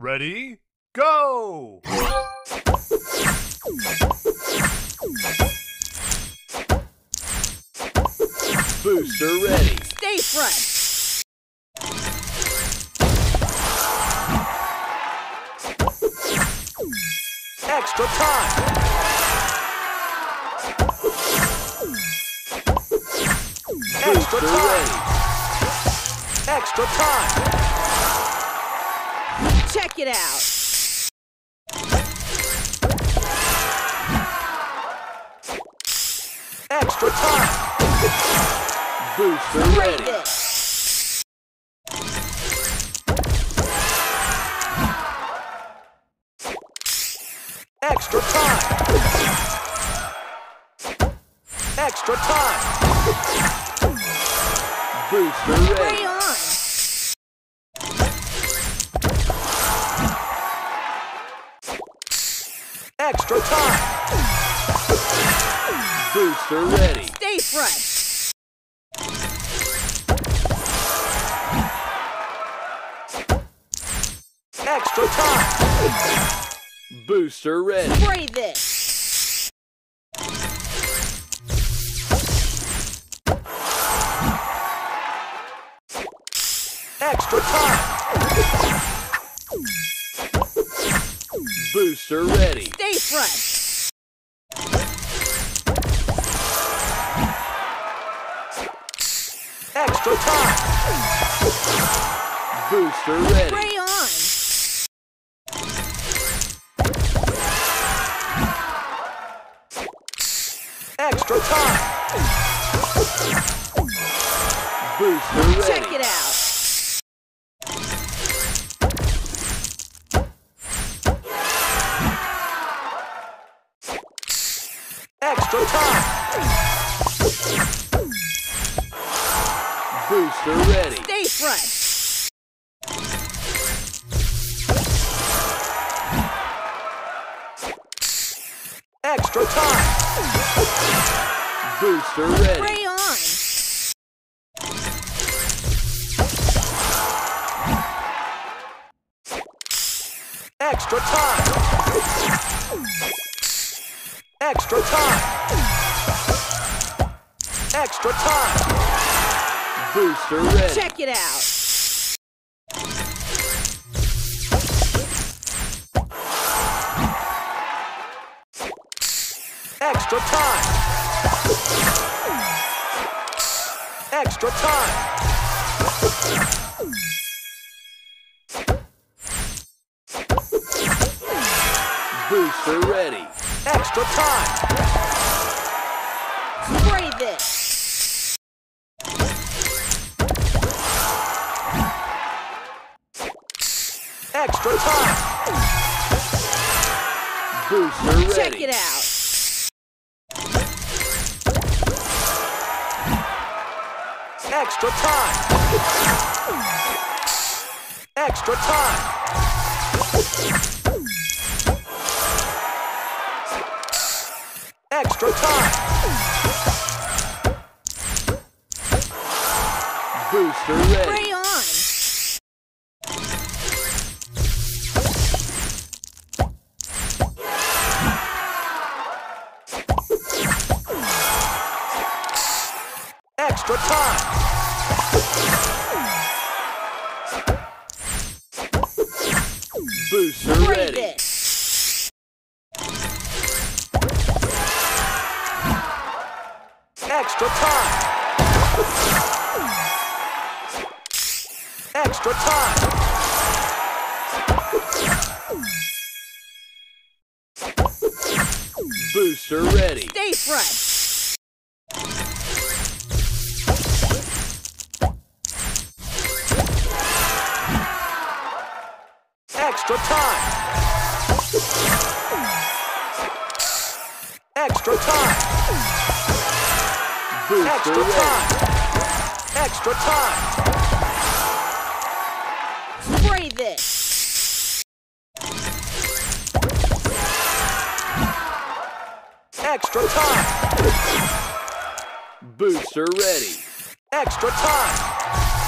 Ready? Go! Booster ready. Stay fresh. Extra time. Extra time. Extra time. Check it out. Extra time. Booster Spray ready. Extra time. Extra time. Booster Spray ready. on. Booster ready. Stay fresh. Extra time. Booster ready. Spray this. Extra time. Booster ready. Stay fresh. Extra time. Booster ready. Spray on. Extra time. Booster ready. Extra time. Booster ready. Spray on. Extra time. Extra time. Extra time. Booster ready. Check it out. Extra time. Extra time. Booster ready. Extra time. Spray this. Extra time. Booster ready. Check it out. Extra time. Extra time. Extra time. Booster ready. Booster ready. Stay fresh. Extra time. Extra time. Booster Extra ready. time. Extra time. Spray Extra time. Booster ready. Extra time.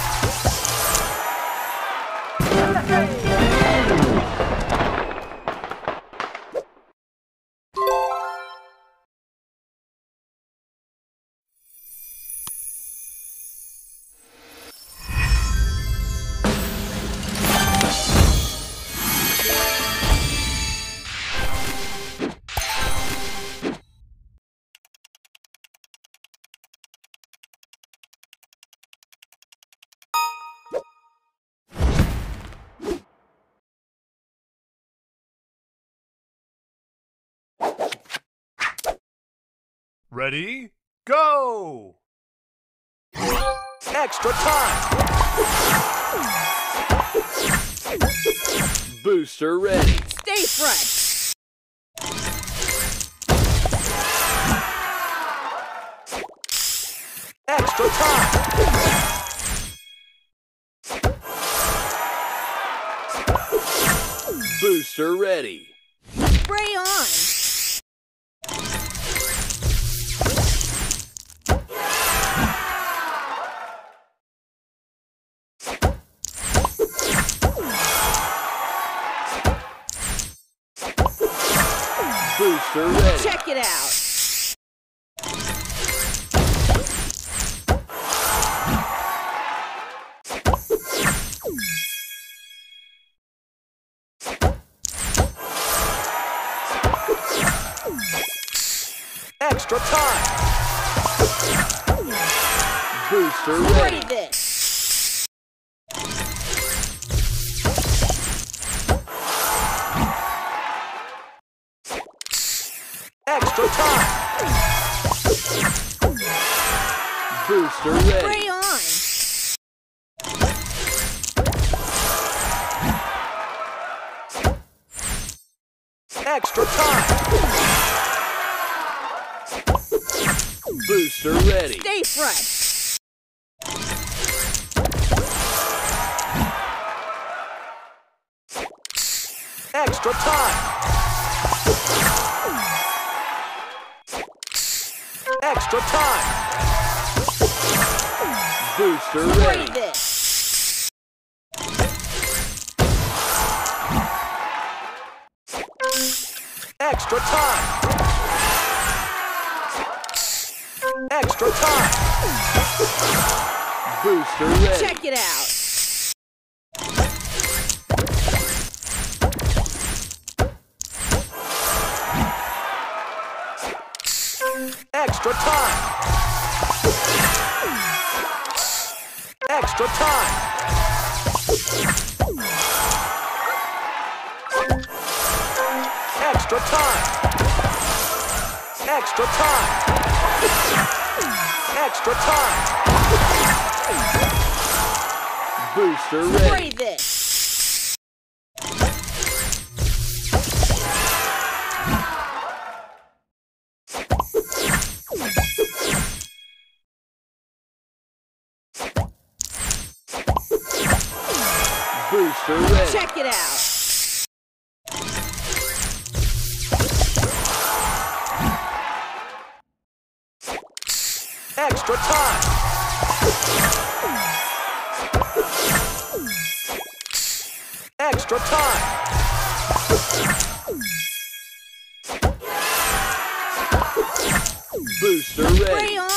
Ready? Go! Extra time. Booster ready. Stay fresh. Extra time. Booster ready. Spray on. Booster ready. Check it out. Extra time. Booster Spray ready. this. Booster ready. Spray on. Extra time. Booster ready. Stay fresh. Extra time. Extra time. Booster ready. Extra time. Extra time. Booster ready. Check it out. Extra time. Time. Extra time. Extra time. Extra time. Booster Spray ready. this. Extra time. Extra time. Booster ready. on.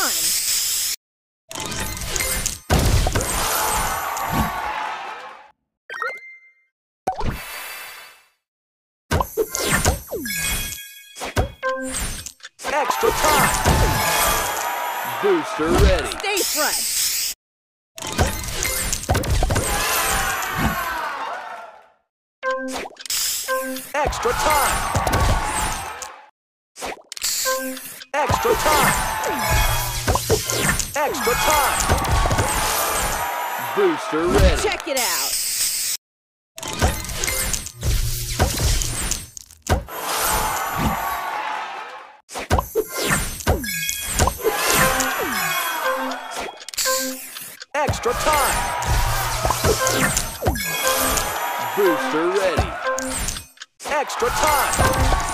Extra time. Booster ready. Stay fresh. Extra time. Extra time. Extra time. Booster ready. Check it out. Time. Booster ready. Extra time.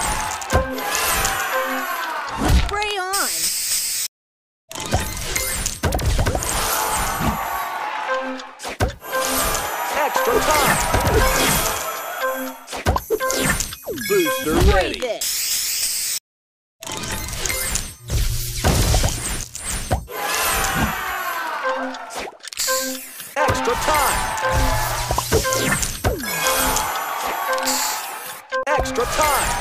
time.